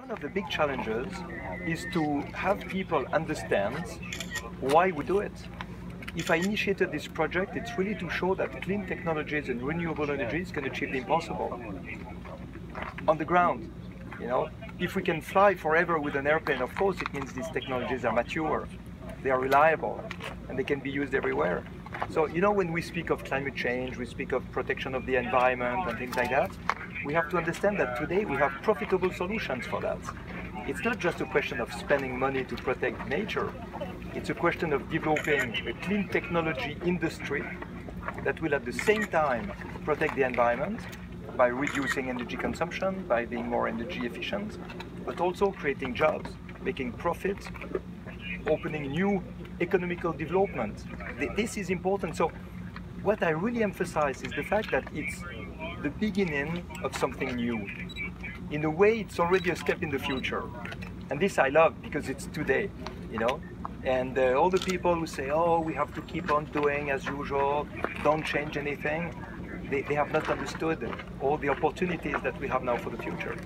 One of the big challenges is to have people understand why we do it. If I initiated this project, it's really to show that clean technologies and renewable energies can achieve the impossible. On the ground, you know, if we can fly forever with an airplane, of course, it means these technologies are mature, they are reliable, and they can be used everywhere. So, you know, when we speak of climate change, we speak of protection of the environment and things like that, we have to understand that today we have profitable solutions for that. It's not just a question of spending money to protect nature, it's a question of developing a clean technology industry that will at the same time protect the environment by reducing energy consumption, by being more energy efficient, but also creating jobs, making profits, opening new economical development. This is important. So what I really emphasize is the fact that it's the beginning of something new. In a way, it's already a step in the future. And this I love because it's today, you know. And uh, all the people who say, oh, we have to keep on doing as usual, don't change anything, they, they have not understood all the opportunities that we have now for the future.